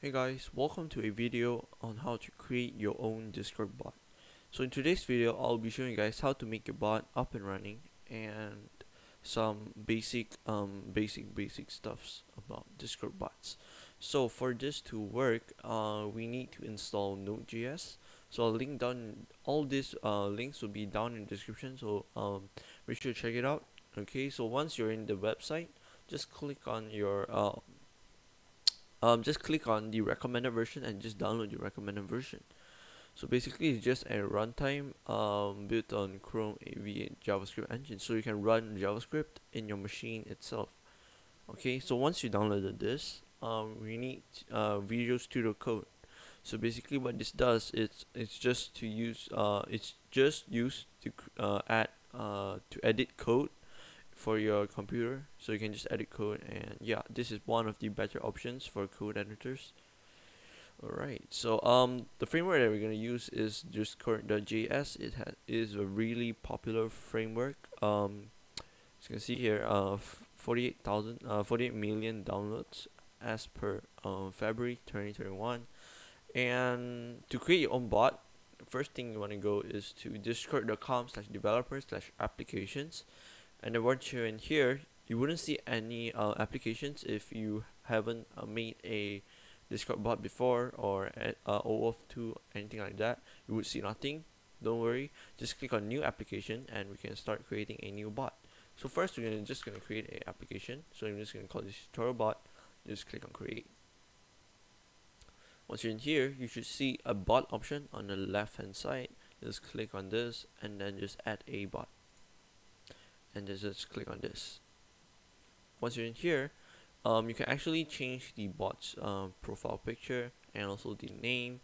Hey guys, welcome to a video on how to create your own Discord bot. So in today's video, I'll be showing you guys how to make your bot up and running and some basic um basic basic stuffs about Discord bots. So for this to work, uh, we need to install Node.js. So I'll link down all these uh, links will be down in the description. So um, make sure to check it out. Okay, so once you're in the website, just click on your uh, um, just click on the recommended version and just download the recommended version. So basically it's just a runtime um, built on Chrome AV JavaScript engine so you can run JavaScript in your machine itself. Okay, so once you downloaded this, um, we need uh, Visual Studio Code. So basically what this does is it's just to use uh, it's just used to uh, add uh, to edit code for your computer so you can just edit code and yeah this is one of the better options for code editors. Alright so um the framework that we're going to use is just JS. it has is a really popular framework. Um as you can see here uh 48,000 uh 48 million downloads as per um, February 2021 and to create your own bot the first thing you want to go is to discord.com slash developer slash applications and once you're in here you wouldn't see any uh, applications if you haven't uh, made a discord bot before or uh, OAuth2 anything like that. You would see nothing. Don't worry. Just click on new application and we can start creating a new bot. So first we're gonna just gonna create a application. So I'm just gonna call this tutorial bot. Just click on create. Once you're in here you should see a bot option on the left hand side. Just click on this and then just add a bot and just click on this. Once you're in here um, you can actually change the bot's um, profile picture and also the name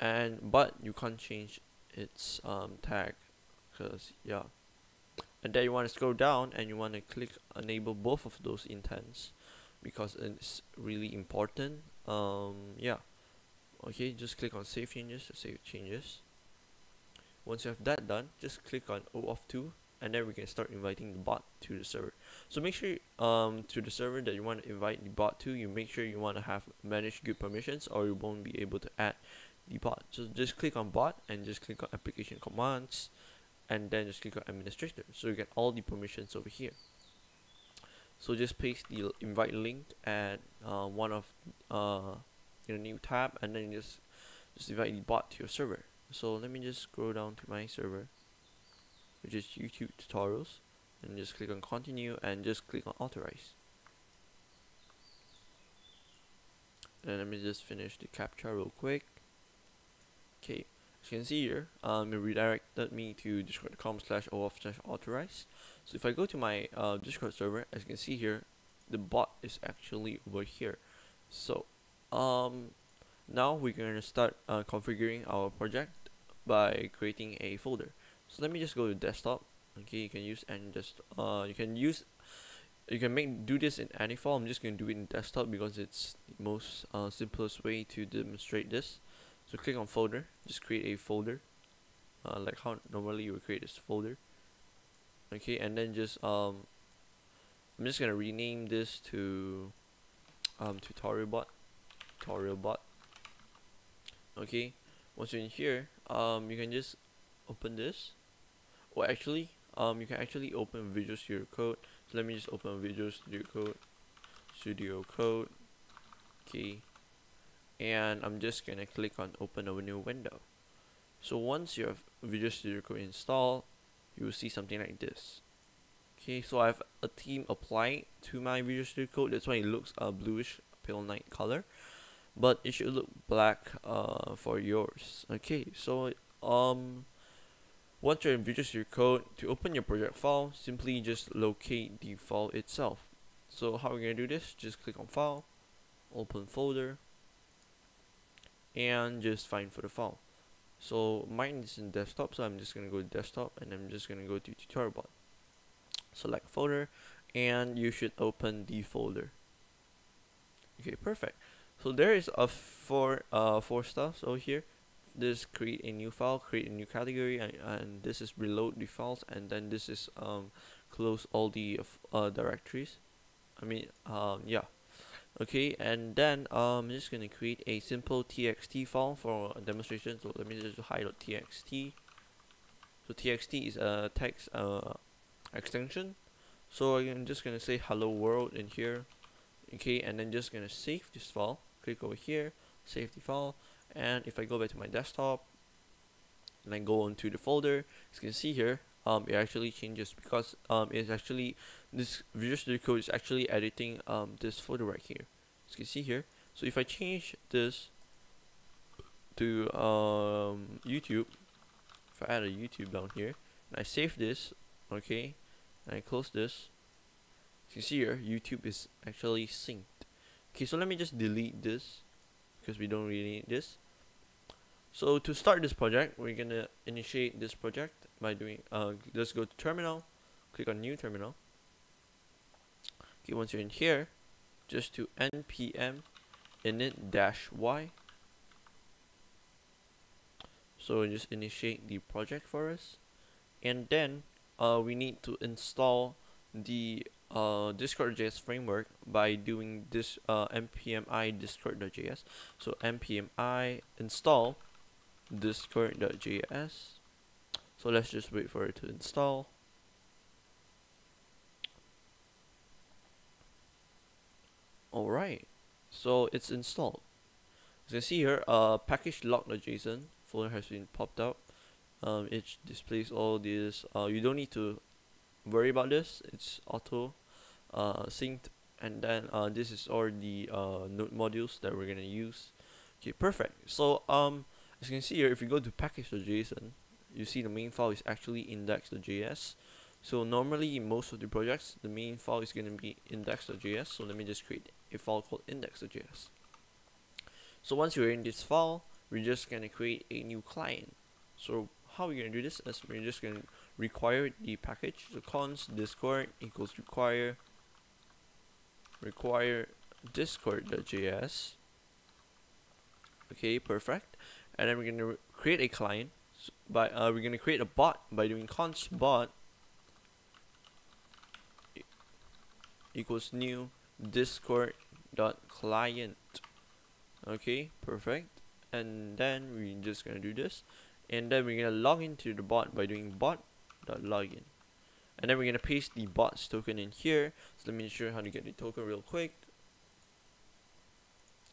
and but you can't change its um, tag because yeah. And then you want to scroll down and you want to click enable both of those intents because it's really important um, yeah. Okay just click on save changes to save changes. Once you have that done just click on OAuth 2 and then we can start inviting the bot to the server. So make sure um to the server that you want to invite the bot to you make sure you want to have manage guild permissions or you won't be able to add the bot. So just click on bot and just click on application commands and then just click on administrator. So you get all the permissions over here. So just paste the invite link at uh, one of uh, in a new tab and then just just invite the bot to your server. So let me just scroll down to my server which is YouTube tutorials. And just click on continue and just click on authorize. And let me just finish the captcha real quick. Okay as you can see here um, it redirected me to discord.com slash slash authorize. So if I go to my uh, discord server as you can see here the bot is actually over here. So um, now we're going to start uh, configuring our project by creating a folder so let me just go to desktop. Okay you can use and just uh you can use you can make do this in any file I'm just going to do it in desktop because it's the most uh, simplest way to demonstrate this. So click on folder. Just create a folder. Uh, like how normally you would create this folder. Okay and then just um I'm just gonna rename this to um tutorial bot tutorial bot. Okay once you're in here um you can just open this well actually um you can actually open Visual Studio Code. So let me just open Visual Studio Code Studio Code okay. And I'm just gonna click on open a new window. So once you have Visual Studio Code installed you will see something like this. Okay so I have a theme applied to my Visual Studio Code. That's why it looks a bluish pale night color. But it should look black uh, for yours. Okay so um once you're in Visual Studio Code, to open your project file, simply just locate the file itself. So how are we going to do this? Just click on File, Open Folder, and just find for the file. So mine is in desktop, so I'm just going to go to desktop, and I'm just going to go to tutorial bot. Select folder, and you should open the folder. Okay, perfect. So there is a four uh four stuff over here this create a new file create a new category and, and this is reload the files and then this is um, close all the uh, directories. I mean um, yeah. Okay and then um, I'm just gonna create a simple txt file for demonstration so let me just hi.txt so txt is a text uh, extension. So I'm just gonna say hello world in here. Okay and then just gonna save this file. Click over here save the file and if I go back to my desktop and I go into the folder as you can see here um, it actually changes because um, it's actually this Visual Studio Code is actually editing um, this folder right here. As you can see here. So if I change this to um, YouTube if I add a YouTube down here and I save this okay and I close this you can see here YouTube is actually synced. Okay so let me just delete this because we don't really need this so to start this project we're gonna initiate this project by doing uh let's go to terminal click on new terminal. Okay once you're in here just to npm init dash y. So just initiate the project for us. And then uh, we need to install the uh, discord.js framework by doing this uh, npmi discord.js so npmi install discord.js so let's just wait for it to install. Alright so it's installed. As you can see here uh, package-lock.json folder has been popped up um, it displays all these uh, you don't need to worry about this. It's auto uh, synced. And then uh, this is all the uh, node modules that we're gonna use. Okay perfect. So um as you can see here if you go to package.json you see the main file is actually index.js so normally in most of the projects the main file is going to be index.js so let me just create a file called index.js so once you're in this file we're just going to create a new client. So how we're going to do this is we're just going to require the package. So const discord equals require require discord.js okay perfect and then we're going to create a client by uh, we're going to create a bot by doing const bot equals new discord dot client. Okay perfect. And then we're just gonna do this and then we're gonna log into the bot by doing bot dot login. And then we're gonna paste the bots token in here. So let me show you how to get the token real quick.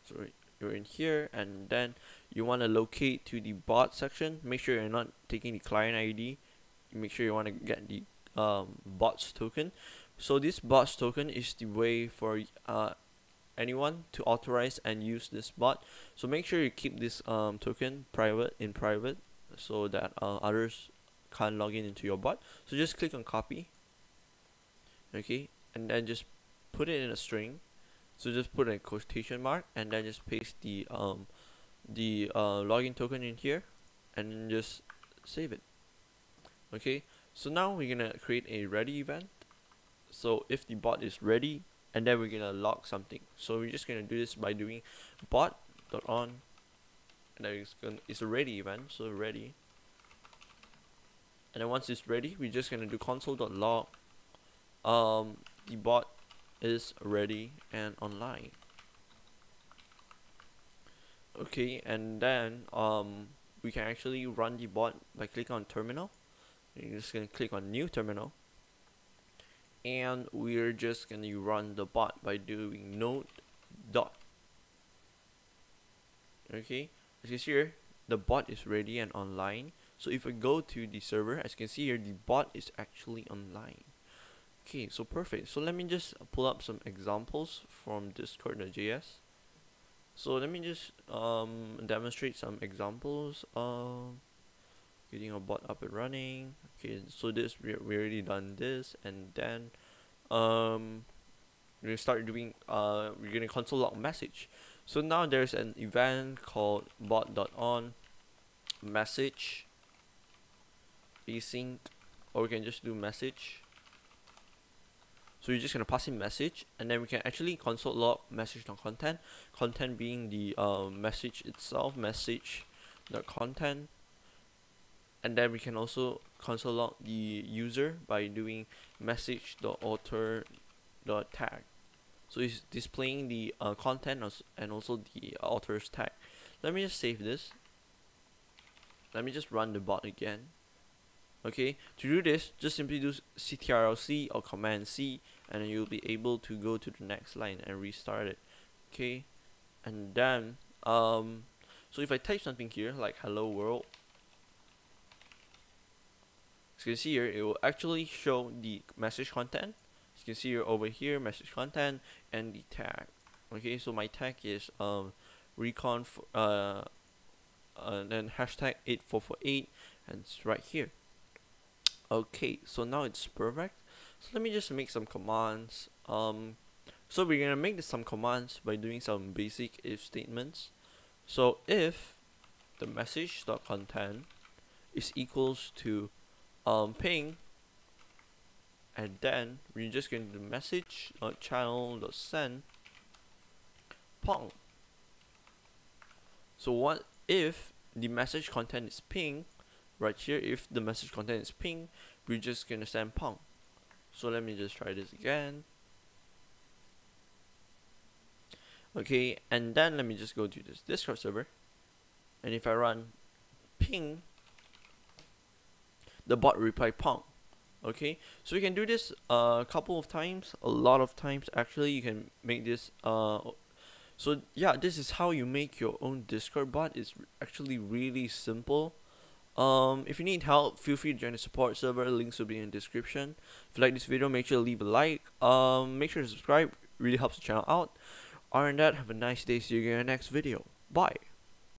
So you're in here and then you want to locate to the bot section make sure you're not taking the client ID make sure you want to get the um, bots token. So this bots token is the way for uh, anyone to authorize and use this bot. So make sure you keep this um, token private in private so that uh, others can't log in into your bot. So just click on copy. Okay and then just put it in a string so just put a quotation mark and then just paste the um the uh, login token in here and just save it. Okay? So now we're gonna create a ready event. So if the bot is ready and then we're gonna log something. So we're just gonna do this by doing bot dot on and then it's gonna it's a ready event so ready. And then once it's ready we're just gonna do console dot log um the bot is ready and online. Okay and then um we can actually run the bot by clicking on terminal. You're just gonna click on new terminal. And we're just gonna run the bot by doing node dot. Okay as you see here the bot is ready and online. So if I go to the server as you can see here the bot is actually online okay so perfect. So let me just pull up some examples from discord.js so let me just um, demonstrate some examples of getting a bot up and running. Okay so this we, we already done this and then um we're gonna start doing uh we're gonna console log message. So now there's an event called bot.on message async or we can just do message so you're just gonna pass in message and then we can actually console log message content content being the uh, message itself message the content. And then we can also console log the user by doing message dot author dot tag. So it's displaying the uh, content and also the author's tag. Let me just save this. Let me just run the bot again okay to do this just simply do ctrl c or command c and then you'll be able to go to the next line and restart it. Okay and then um so if I type something here like hello world as you can see here it will actually show the message content. As you can see here over here message content and the tag. Okay so my tag is um recon uh and then hashtag 8448 and it's right here okay so now it's perfect. So let me just make some commands. Um so we're gonna make some commands by doing some basic if statements. So if the message dot content is equals to um ping and then we're just going to message dot channel dot send pong. So what if the message content is ping right here. If the message content is ping we're just gonna send pong. So let me just try this again. Okay and then let me just go to this discord server. And if I run ping the bot reply pong. Okay so you can do this a couple of times a lot of times actually. You can make this uh, so yeah this is how you make your own discord bot. It's actually really simple um, if you need help feel free to join the support server. Links will be in the description. If you like this video make sure to leave a like. Um, make sure to subscribe. Really helps the channel out. Other than that have a nice day. See you in the next video. Bye